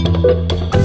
Música